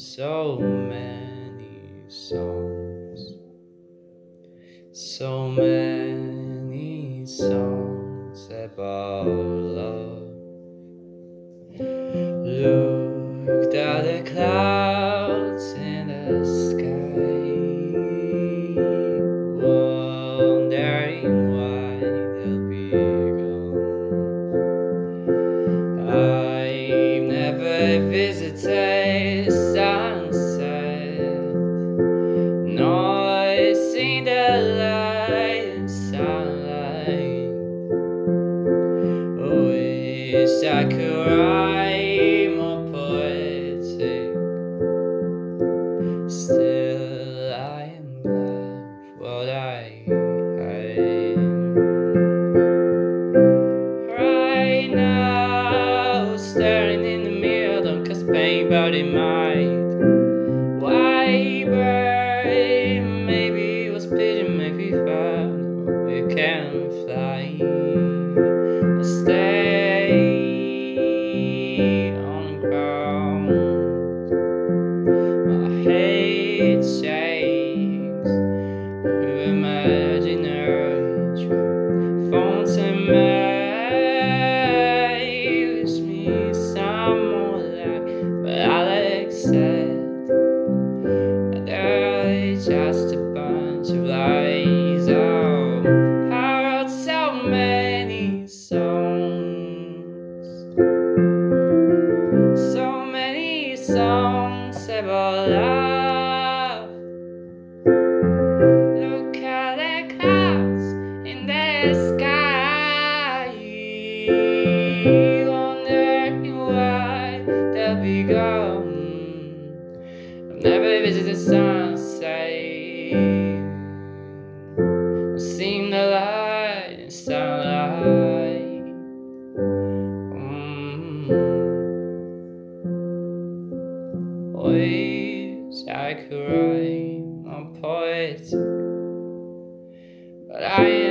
so many songs, so many songs about love. Looked at the clouds in the wish I could write more poetic. Still, I am glad what I had. Right now, staring in the mirror, don't cast pain, but it might. Why bird? Maybe it was pigeon, maybe found you can fly. Just a bunch of lies. Oh, I wrote so many songs, so many songs about love. Look at the clouds in the Never visited sunset, or seen the light in starlight. Mm. Wish I could write more poetry, but I.